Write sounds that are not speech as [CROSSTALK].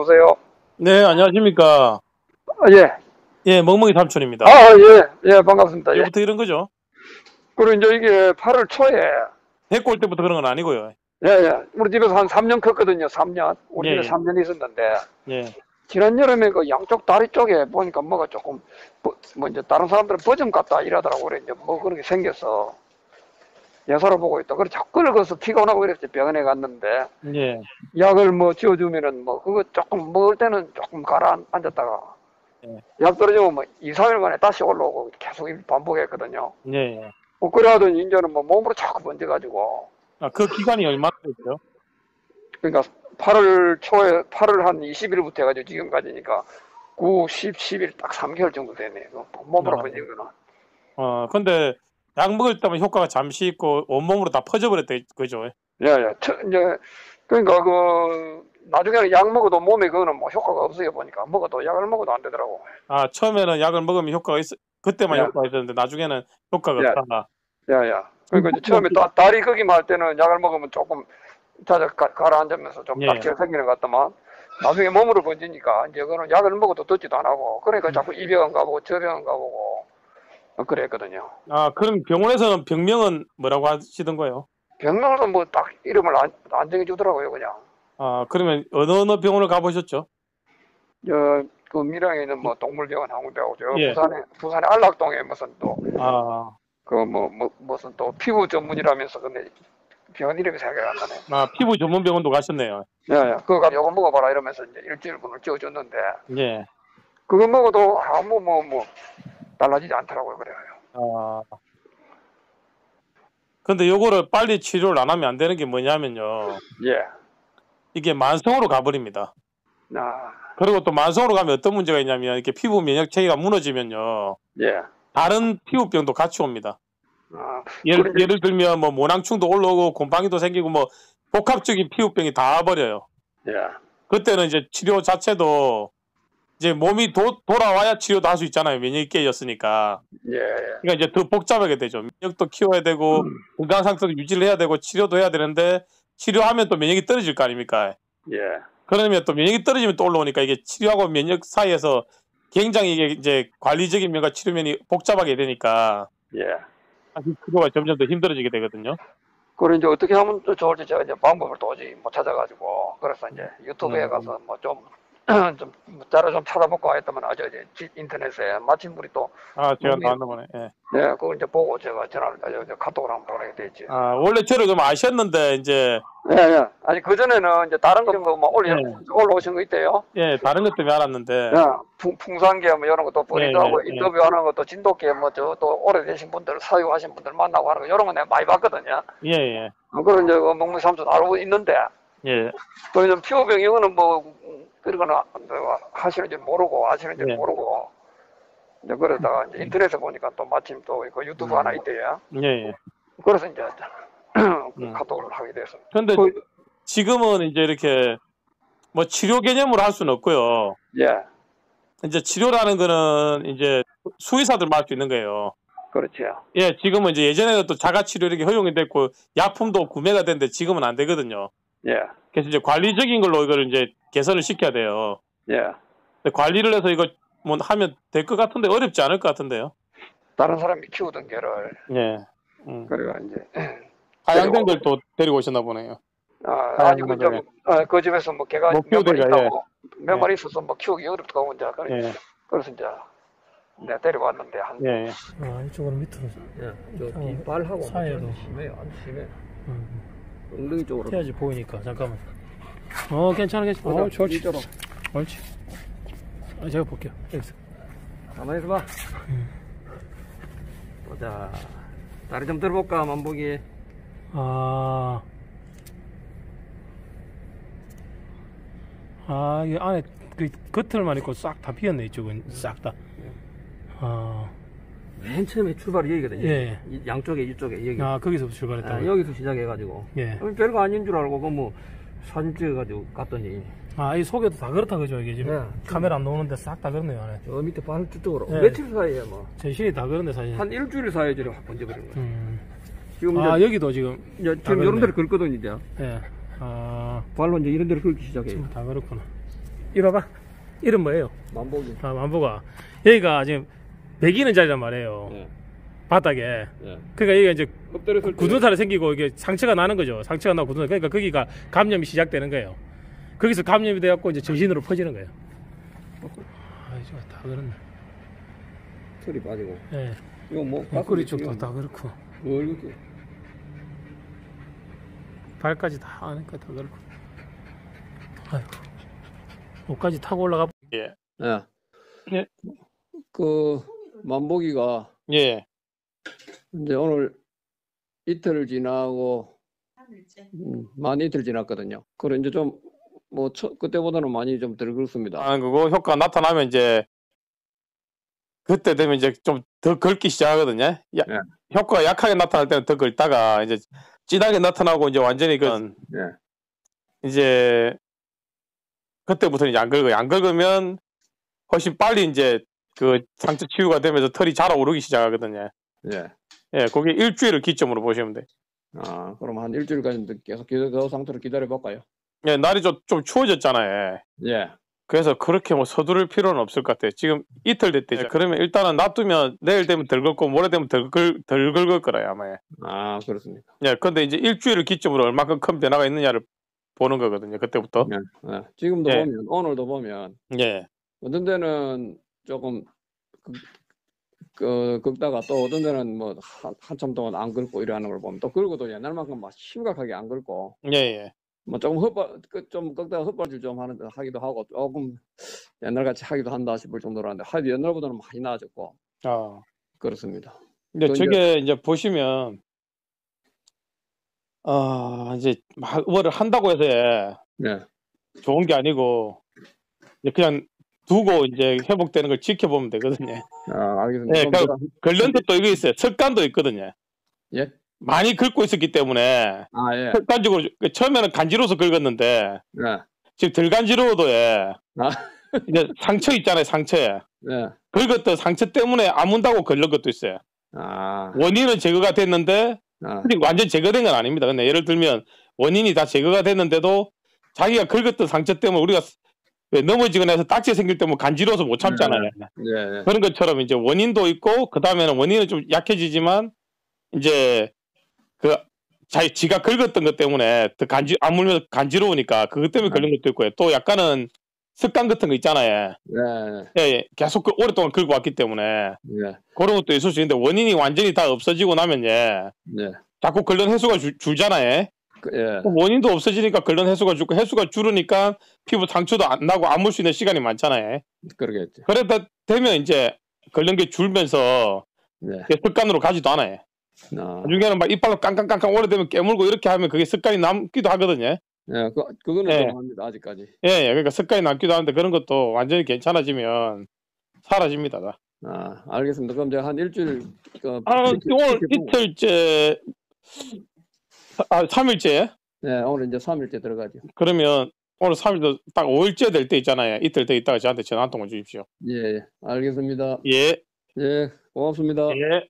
여보세요? 네, 안녕하십니까. 아, 예. 예, 멍멍이 삼촌입니다. 아, 예. 예, 반갑습니다. 예. 이제부터 이런 거죠? 그리고 이제 이게 8월 초에, 올 때부터 그런 건 아니고요. 예, 예. 우리 집에서 한 3년 컸거든요, 3년. 우리 예, 집에 예. 3년 있었는데, 예. 지난 여름에 그 양쪽 다리 쪽에 보니까 뭐가 조금, 버- 뭐 이제 다른 사람들은 버점 같다 이러더라고. 그래, 이제 뭐 그런 게 생겨서, 예사를 보고 있다. 그래, 자꾸 긁어서 피가 오나고 이랬지, 병원에 갔는데, 예. 약을 뭐 지어주면은 뭐, 그거 조금 먹을 때는 조금 가라앉았다가, 예. 약 떨어지면 뭐 2, 3일 만에 다시 올라오고 계속 이 반복했거든요. 예. 예. 뭐 그래하더니 이제는 뭐 몸으로 자꾸 번져가지고 아, 그 기간이 얼마나 됐죠? 그러니까 8월 초에 8월 한 20일부터 해가지고 지금까지니까 9, 10, 11 딱 3개월 정도 되네. 그 몸으로 아. 번진 거는. 어, 근데 약 먹을 때만 효과가 잠시 있고 온몸으로 다 퍼져버렸다, 그죠? 예, 예. 저, 이제 그러니까 그 나중에는 약 먹어도 몸에 그거는 뭐 효과가 없어요 보니까 먹어도 약을 먹어도 안 되더라고. 아, 처음에는 약을 먹으면 효과가 있, 그때만 예. 효과가 있었는데 나중에는 효과가 예. 없다. 야, 야. 그러니까 이제 처음에 다, 다리 끄기만 할 때는 약을 먹으면 조금 자자 가- 가라앉으면서 좀 예. 딱지가 생기는 것 같더만 나중에 몸으로 번지니까 이제 그거는 약을 먹어도 듣지도 안 하고 그러니까 자꾸 이 병원 가보고 저 병원 가보고 어, 그랬거든요. 아, 그럼 병원에서는 병명은 뭐라고 하시던 거예요? 병명도 뭐딱 이름을 안, 안 정해주더라고요 그냥. 아, 그러면 어느 어느 병원을 가보셨죠? 저, 그 밀양에 있는 뭐 동물병원 한군데하고 저 예. 부산에 부산에 안락동에 무슨 또 아, 그뭐 뭐, 무슨 또 피부 전문이라면서 근데 병원 이름이 생각이 안 나네. 아, 피부 전문 병원도 가셨네요. 야, 야, 그거 가 요거 먹어봐라 이러면서 이제 일주일분을 지어줬는데 예. 그거 먹어도 아무 뭐뭐 달라지지 않더라고요 그래요. 아. 근데 요거를 빨리 치료를 안 하면 안 되는 게 뭐냐면요. 예. 이게 만성으로 가버립니다. 아, 그리고 또 만성으로 가면 어떤 문제가 있냐면 이렇게 피부 면역 체계가 무너지면요. 예. 다른 피부병도 같이 옵니다. 아, 예를, 그런데- 예를 들면 뭐 모낭충도 올라오고 곰팡이도 생기고 뭐 복합적인 피부병이 다 와버려요. 예. 그때는 이제 치료 자체도 이제 몸이 도- 돌아와야 치료도 할 수 있잖아요. 면역이 깨졌으니까. 예. 예. 그러니까 이제 더 복잡하게 되죠. 면역도 키워야 되고 건강 상태도 유지를 해야 되고 치료도 해야 되는데 치료하면 또 면역이 떨어질 거 아닙니까? 예. 그러면 또 면역이 떨어지면 또 올라오니까 이게 치료하고 면역 사이에서 굉장히 이게 이제 관리적인 면과 치료면이 복잡하게 되니까 예. 치료가 점점 더 힘들어지게 되거든요. 그래 이제 어떻게 하면 또 좋을지 제가 이제 방법을 도저히 못 찾아가지고 그래서 이제 유튜브에 음. 가서 뭐좀 [CLEARS THROAT] 좀 자료 좀 찾아보고 했더만 아주 이제 지- 인터넷에 마침 우리 또 아, 제가 음, 나왔나 보네. 예. 네, 그걸 이제 보고 제가 전화를 이제 카톡을 한번 보내게 됐지. 아, 원래 저를 좀 아셨는데 이제 예, 예. 아니 그 전에는 이제 다른 거뭐 올려 네. 올라오신 거 있대요. 예, 다른 것 때문에 알았는데 예, 풍, 풍산계 뭐 이런 것도 뿌리도 네, 하고 네, 네. 인터뷰하는 것도 진돗개 뭐저 또 오래되신 분들 사유하신 분들 만나고 하는 거 이런 거 내가 많이 봤거든요. 예, 예. 어, 그런 이제 그 먹물 삼촌 알고 있는데 예. 그좀 피부병 이거는 뭐 뭐 하시는지 모르고 아시는지 네. 모르고 이제 그러다가 이제 인터넷에 보니까 또 마침 또 그 유튜브 음. 하나 있대요. 예, 예. 그래서 이제 그 [CLEARS THROAT] 음. 카톡을 하게 돼서 근데 그, 지금은 이제 이렇게 뭐 치료 개념으로 할 수는 없고요. 예, 이제 치료라는 거는 이제 수의사들만 할 수 있는 거예요. 그렇죠. 예, 지금은 이제 예전에는 또 자가 치료 이렇게 허용이 됐고 약품도 구매가 되는데 지금은 안 되거든요. 예, 그래서 이제 관리적인 걸로 이걸 이제 개선을 시켜야 돼요. 예. 근데 관리를 해서 이거 뭐 하면 될 것 같은데 어렵지 않을 것 같은데요. 다른 사람이 키우던 개를 예. 음. 그래가 이제 하양된 걸 또 데리고 오셨나 보네요. 아, 아, 아니 그, 저, 네. 아, 그 집에서 뭐 개가 뭐몇 마리 있다고 몇 예. 마리 있어서 뭐 키우기 어렵다고 이제 그래, 예. 그래서 이제 내가 데려왔는데 한 예. 예. 아, 이쪽으로 밑으로. 예, 저 어, 뒷발하고 사이에도. 심해요, 아주 심해. 음. 엉덩이 쪽으로. 해야지 보이니까. 잠깐만. 어, 괜찮아, 괜찮아. 어, 좋지. 이쪽으로. 옳지. 아, 제가 볼게요. 여기서. 가만히 있어봐. 보자. 다리 좀 들어볼까, 만보기. 아. 아, 이 안에 그 겉을만 있고 싹 다 비었네, 이쪽은. 싹 다. 아, 맨 처음에 출발이 여기거든 요. 예. 이- 양쪽에 이쪽에 여기. 아 거기서부터 출발했다고. 아, 여기서 시작해가지고. 예. 어, 별거 아닌 줄 알고 그뭐 사진 찍어가지고 갔더니 아, 이 속에도 다 그렇다, 그죠? 이게 지금. 예. 카메라 안 나오는데 싹 다 그렇네요, 안에. 저 밑에 발 쪽으로 예. 며칠 사이에 뭐. 전신이 다 그런데, 사실. 한 일주일 사이에 저를 확 번져버린 거예요. 음. 지금 아, 이제, 여기도 지금. 이제 다 지금 이런 그렇네. 데를 긁거든 이제. 예. 아, 발로 이제 이런 데를 긁기 시작해요. 지금 다 그렇구나. 이리 봐봐. 이름 뭐예요? 만복이. 아, 만보가. 여기가 지금 매기는 자리란 말이에요. 예. 바닥에. 예. 그러니까 여기가 이제 엎드렸을 때. 굳은 살이 생기고 이게 상처가 나는 거죠. 상처가 나고 굳은 살. 그러니까 거기가 감염이 시작되는 거예요. 거기서 감염이 돼갖고 이제 전신으로 퍼지는 거예요. 아, 이거 다 그렇네. 털이 빠지고. 예. 이거 뭐. 목걸이 쪽도 다 그렇고. 뭐 이렇게. 발까지 다 하니까 다 그렇고. 아이고. 옷까지 타고 올라가. 예. 예. 예. 그 만복이가 예. 이제 오늘 이틀 지나고 음, 만 이틀 지났거든요. 그래 이제 좀뭐 그때보다는 많이 좀 덜 그렇습니다. 아, 그거 효과 나타나면 이제 그때 되면 이제 좀 더 긁기 시작하거든요. 야, 예. 효과가 약하게 나타날 때는 더 긁다가 이제 진하게 나타나고 이제 완전히 그 예. 이제 그때부터 이제 안 긁어요. 안 긁으면 훨씬 빨리 이제 그 상처 치유가 되면서 털이 자라오르기 시작하거든요. 예. 예, 그게 일주일을 기점으로 보시면 돼. 아 그럼 한 일주일까지 계속 그, 그 상태로 기다려 볼까요? 예, 날이 좀, 좀 추워졌잖아요. 예. 그래서 그렇게 뭐 서두를 필요는 없을 것 같아요. 지금 이틀 됐대요. 그러면 일단은 놔두면 내일 되면 덜 긁고 모레 되면 덜, 긁, 덜 긁을 거라요, 아마. 아 그렇습니까? 예, 근데 이제 일주일을 기점으로 얼마큼 큰 변화가 있느냐를 보는 거거든요. 그때부터. 예. 예. 지금도 예. 보면 오늘도 보면 예. 어떤 데는 조금 그, 그 긁다가 또 어떤 데는 뭐 한, 한참 동안 안 긁고 이러는 걸 보면 또 긁어도 옛날만큼 막 심각하게 안 긁고 예, 예. 뭐 조금 헛발 그좀 긁다가 헛발질 좀 하는 하기도 하고 조금 옛날같이 하기도 한다 싶을 정도로 하는데 하여튼 옛날보다는 많이 나아졌고 아. 그렇습니다. 근데 그 저게 이제 보시면 아, 이제 막 뭐를 한다고 해서 예, 네. 좋은 게 아니고 이제 그냥 두고 이제 회복되는 걸 지켜보면 되거든요. 아, 알겠습니다. 예, 그럼 걸른 것도 이거 있어요. 습관도 있거든요. 예? 많이 긁고 있었기 때문에 아, 예. 습관적으로 처음에는 간지러워서 긁었는데 네. 지금 덜 간지러워도 예. 아. 이제 상처 있잖아요, 상처에. 네. 긁었던 상처 때문에 아문다고 걸린 것도 있어요. 아. 원인은 제거가 됐는데 아. 완전 제거된 건 아닙니다. 근데 예를 들면 원인이 다 제거가 됐는데도 자기가 긁었던 상처 때문에 우리가 왜 넘어지거나 해서 딱지 생길 때 뭐 간지러워서 못 참잖아요. 예. 그런 것처럼 이제 원인도 있고 그 다음에는 원인은 좀 약해지지만 이제 그 자기 지가 긁었던 것 때문에 더 간지 아물면서 간지러우니까 그것 때문에 걸린 것도 있고요. 또 약간은 습관 같은 거 있잖아요. 네. 예, 예. 계속 그 오랫동안 긁고 왔기 때문에 네. 그런 것도 있을 수 있는데 원인이 완전히 다 없어지고 나면 예. 네. 자꾸 걸른 횟수가 줄- 줄잖아요. 그, 예. 그럼 원인도 없어지니까 걸른 횟수가 줄고 횟수가 줄으니까 피부 상처도 안 나고 아물 수 있는 시간이 많잖아요. 그러겠죠. 그러다 되면 이제 걸른 게 줄면서 네. 습관으로 가지도 않아요. 아. 나중에는 막 이빨로 깡깡깡깡 오래되면 깨물고 이렇게 하면 그게 습관이 남기도 하거든요. 예, 그, 그거는 예. 좀 합니다, 아직까지. 예, 예. 그러니까 습관이 남기도 하는데 그런 것도 완전히 괜찮아지면 사라집니다. 다. 아, 알겠습니다. 그럼 제가 한 일주일, 그, 아, 지켜- 오늘. 이틀째, 아, 3일째? 네, 오늘 이제 3일째 들어가죠. 그러면 오늘 3일도 딱 5일째 될 때 있잖아요. 이틀 더 있다가 저한테 전화 한 통만 주십시오. 예, 예. 알겠습니다. 예, 예, 고맙습니다. 예.